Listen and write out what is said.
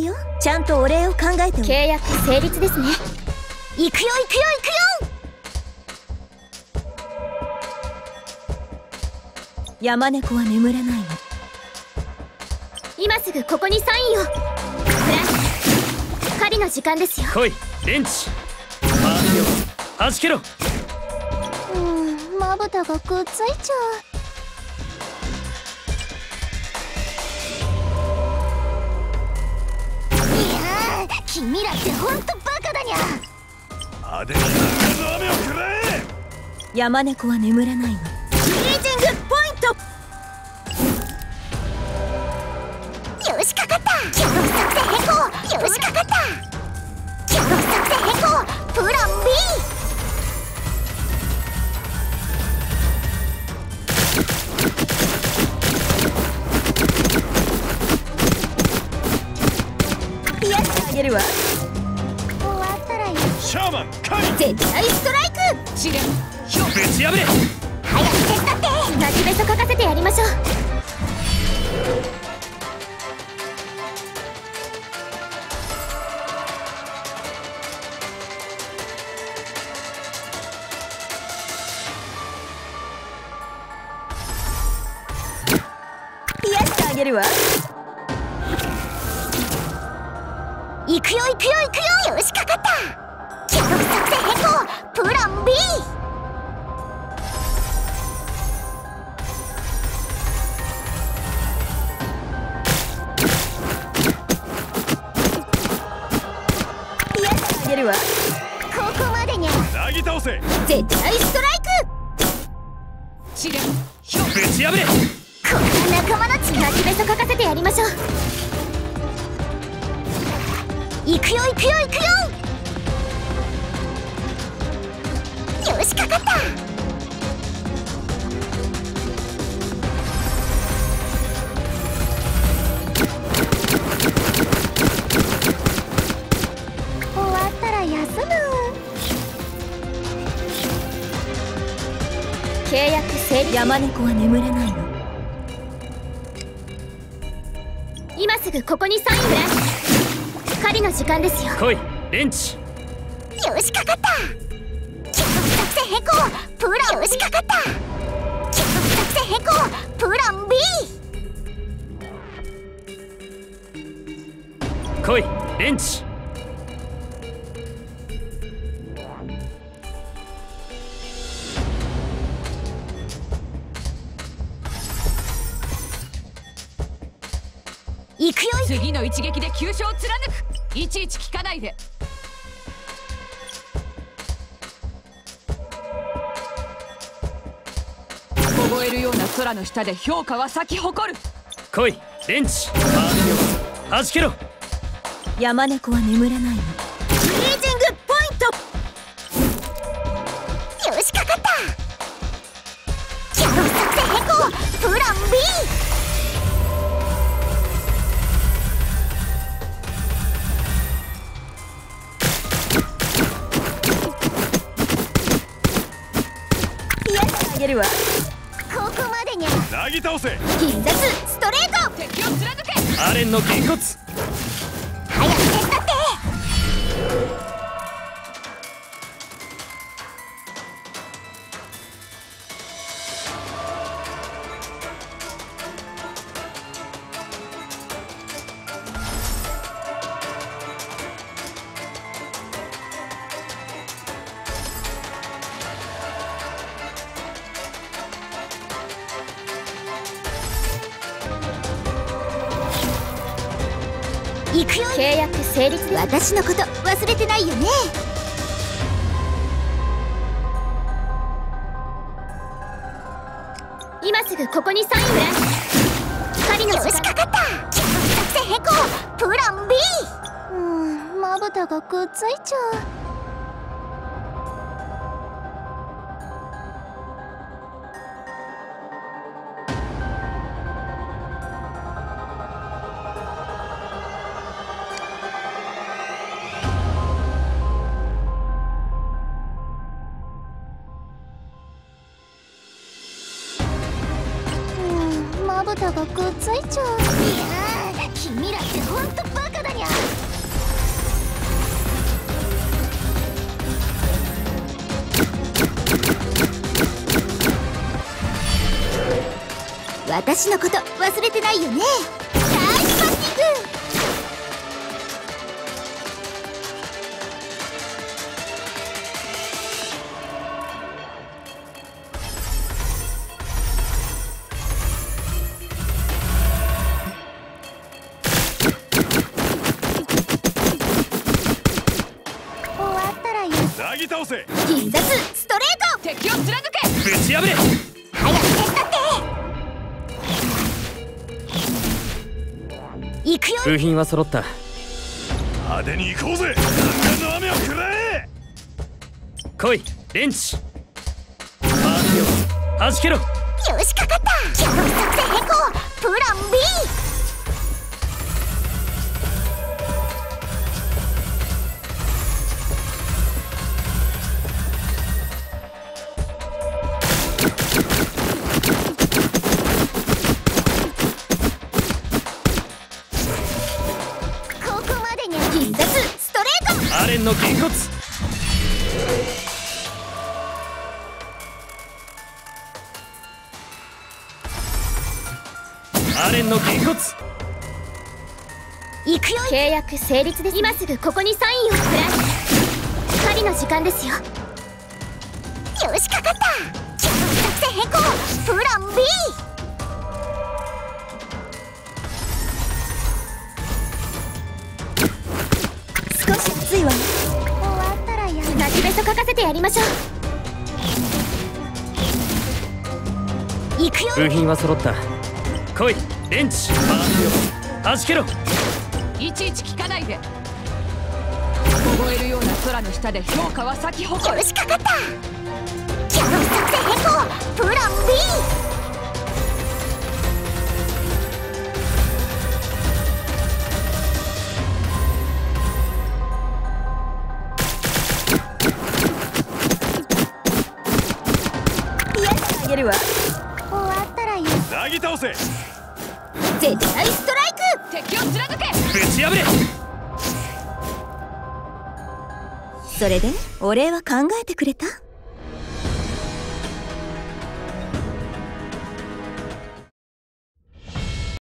よ。ちゃんとお礼を考えて契約成立ですね。行くよ行くよ行くよ。山猫は眠れないの。今すぐここにサインを。フラン狩りの時間ですよ。来いレンチ。パーティをはじけろ。うんまぶたがくっついちゃう君らってほんとバカだにゃ。派手なの雨をくらえ山猫は眠れないの絶対ストライク。試練ぶち破れ早く手伝って泣きべそ書かせてやりましょう。行くよ行くよ行くよ癒してあげるわ。ここまでにゃ。なぎ倒せ。絶対ストライ試練ぶち破れクこんな仲間の力泣きべそ書かせてやりましょう。行くよ行くよ行くよ。よしかかった山猫は眠れないの。今すぐここにサインフラン狩りの時間ですよ。来いレンチ。よしかかった。キャノン作戦変更。プランよしかかったキャノン作戦変更。プラン B 来いレンチ行くよ。次の一撃で急所を貫く。いちいち聞かないで。凍えるような空の下で評価は咲き誇る。来いレンチ。パーティをはじけろ。山猫は眠れないの。フリージングポイント。よしかかった。キャノン作戦変更。プラン B るわ。ここまでにゃ。なぎ倒せ。必殺ストレート。敵を貫け。アレンのげん契約成立。私のこと忘れてないよね。今すぐここにサイン狩りのよしかかった。作戦変更プラン B うんまぶたがくっついちゃうついちゃう。いやー君らってほんとバカだにゃ。私のこと忘れてないよね。倒せ。必殺ストレート。敵を貫け。ぶち破れ。早く手伝って行くよ。部品は揃った。派手に行こうぜ。弾丸の雨を食らえ来いレンチ。パーティーを弾けろ。よしかかった。キャノン作戦変更。プラン B アレンのげんこつアレンのげんこつ行くよ。契約成立です今すぐここにサインをフラン狩りの時間ですよ。よしかかった。作戦変更。プラン B 少し熱いわね終わったらやる泣きべそ書かせてやりましょう。行くよ部品は揃った。来いレンチ。パーティーを弾けろ。いちいち聞かないで。凍えるような空の下で評価は咲き誇よる。しかかったキャノン作戦変更。プラン B 絶対ストライク。敵を貫け。ぶち破れそれでお礼は考えてくれた？